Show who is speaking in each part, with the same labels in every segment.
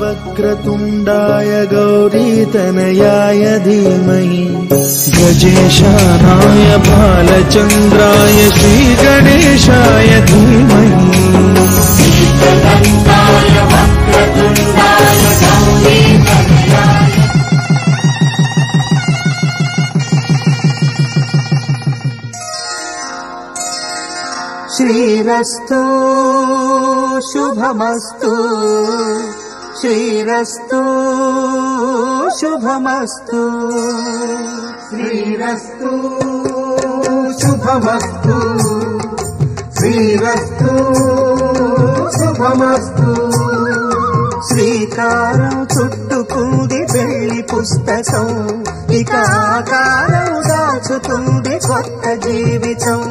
Speaker 1: वक्रतुण्डाय गौरीतनयाय धीमहि। गजेशानाय भालचन्द्राय श्रीगणेशाय धीमहि। एकदन्ताय वक्रतुण्डाय गौरीतनयाय
Speaker 2: श्रीरस्तु शुभमस्तु श्रीरस्तु शुभमस्तु श्रीरस्तु शुभमस्तु श्रीरस्तु శుభమస్తు శ్రీకారం చుట్టుకుంది పెళ్లి పుస్తకం ఇక ఆకారం దాచుతుంది కొత్త జీవితం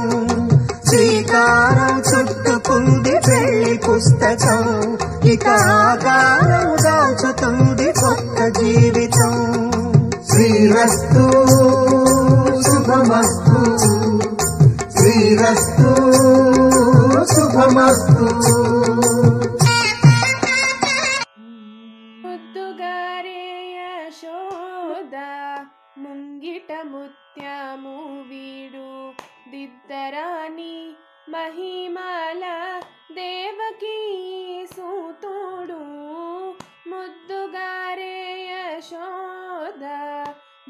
Speaker 2: శ్రీకారం చుట్టుకుంది పెళ్లి పుస్తకం ఇక ఆకారం శ్రీరస్తు శుభమస్తు. శ్రీరస్తు శుభమస్తు.
Speaker 3: ముంగిట ముత్యము వీడు. దిద్దరాని మహిమల దేవకీ సూతుడు. ముద్దుగారే యశోదా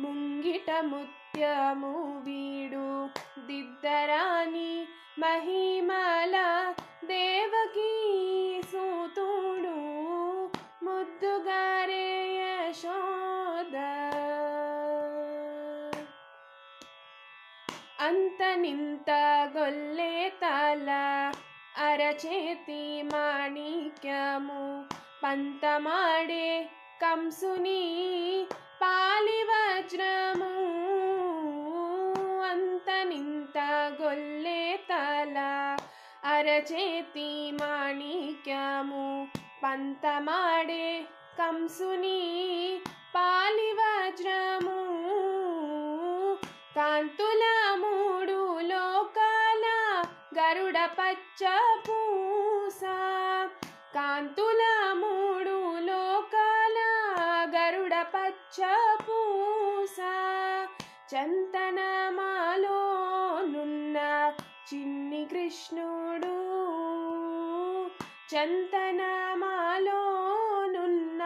Speaker 3: ముంగిట ముత్యము వీడు దిద్దరాని మహిమల దేవకీ సూతుడు ముద్దుగారే యశోద. అంత నింత గొల్లే తల అరచేతి మాణిక్యము పంతమాడే కంసుని అరచేతి మాణిక్యము పంతమాడే కంసుని పాలివజ్రము. కాంతుల మూడు లోకాల గరుడ పచ్చ పూస కాంతుల మూడు లోకాల గరుడ పచ్చ పూస చంతనమాలో చిన్ని కృష్ణుడు చంతనమాలోనున్న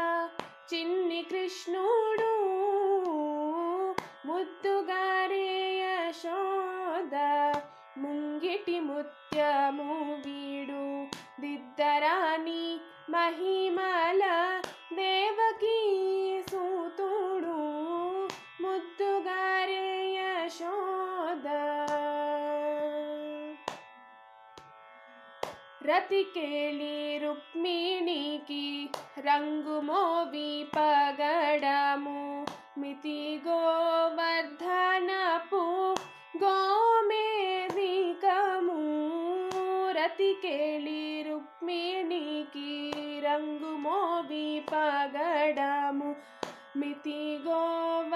Speaker 3: చిన్ని కృష్ణుడు ముద్దుగారే యశోద ముంగిటి ముత్యము వీడు దిద్దరాని మహీ రతికేళి రుక్మిణికి రంగు మోవి పగడము మితి గోవర్ధనపు గోమేధికము. రతికేళి రుక్మిణికి రంగు మోవి పగడము మితి గోవ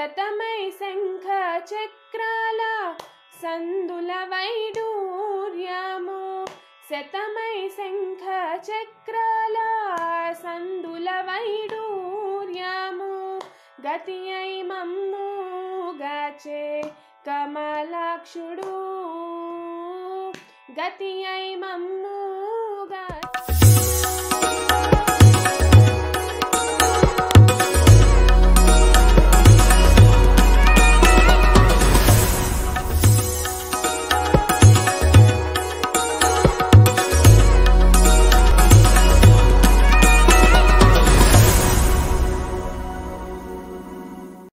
Speaker 3: శతమై శంఖ చక్రాల సందుల వైడూర్యము. శతమై శంఖ చక్రాల సందుల వైడూర్యము. గతి అయి మమ్ము గాచే కమలాక్షుడు. గతి అయి మమ్ము